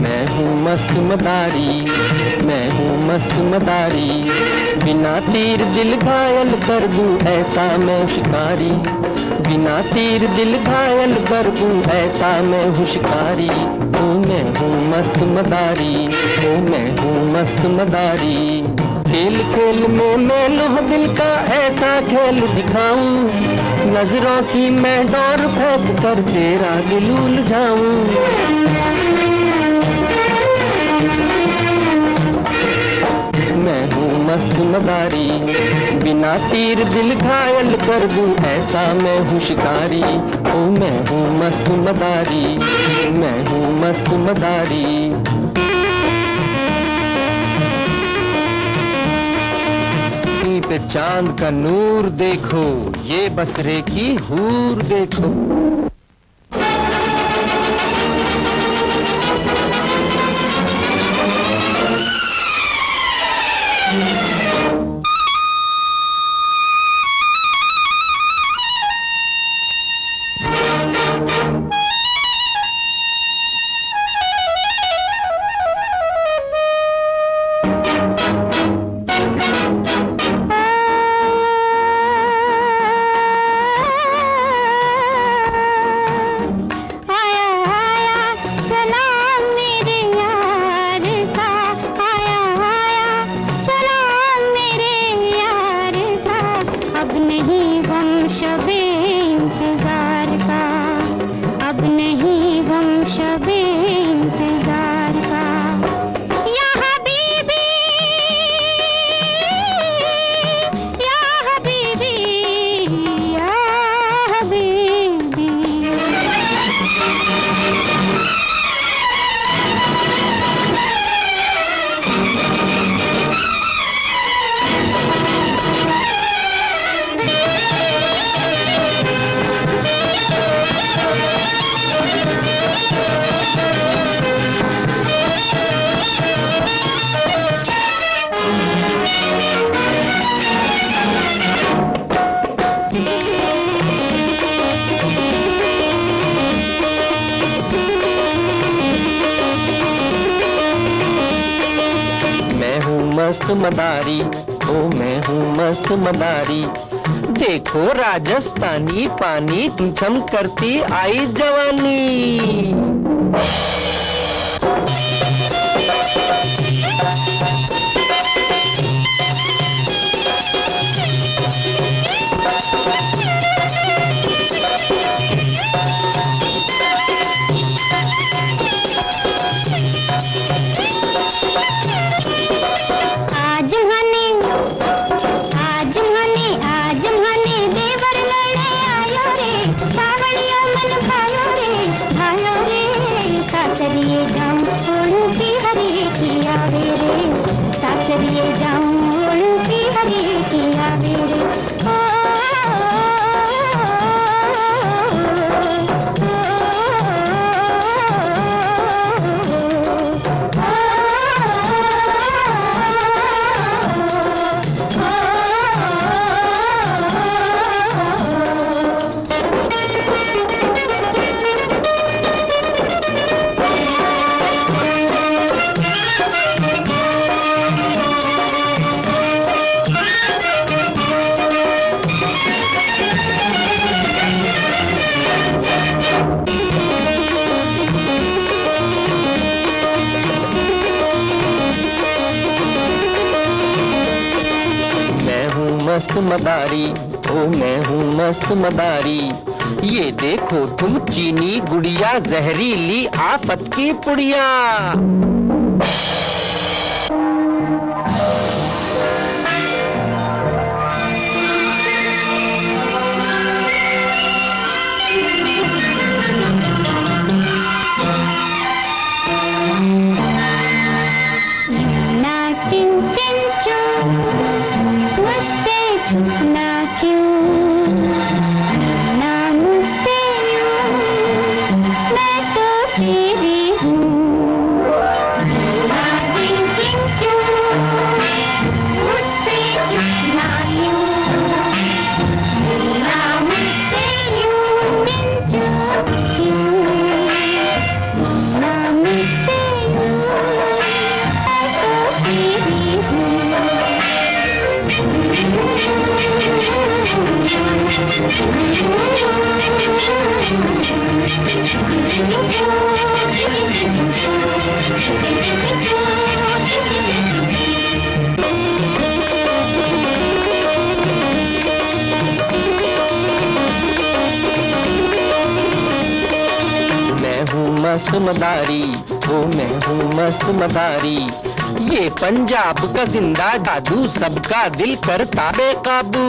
मैं हूँ मस्त मदारी, मैं हूँ मस्त मदारी। बिना तीर दिल घायल कर दूँ ऐसा मैं शिकारी। बिना तीर दिल घायल कर दूँ ऐसा मैं हूँ शिकारी। ओ, मैं हूँ मस्त मदारी, ओ, मैं हूँ मस्त मदारी। खेल खेल में मैं लोह दिल का ऐसा खेल दिखाऊँ। नज़रों की मैं डोर फेंक कर तेरा दिल उलझाऊं। मैं हूँ मस्त मदारी बिना तीर दिल घायल कर दूँ ऐसा मैं हूँ शिकारी। ओ, मैं हूँ मस्त मदारी मैं हूँ मस्त मदारी पे चाँद का नूर देखो ये बसरे की हूर देखो। शबे मस्त मदारी, ओ मैं हूँ मस्त मदारी। देखो राजस्थानी पानी छम करती आई जवानी। आज सासरिए जाऊँ छोड़ू की हरिए किया आवे रे। सासरिए जाऊँ मस्त मदारी, ओ मैं हूँ मस्त मदारी। ये देखो तुम चीनी गुड़िया, जहरीली आफत की पुड़िया। मस्त मदारी, ओ मैं हूँ मस्त मदारी। ये पंजाब का ज़िंदा जादू, सबका दिल करता बेकाबू।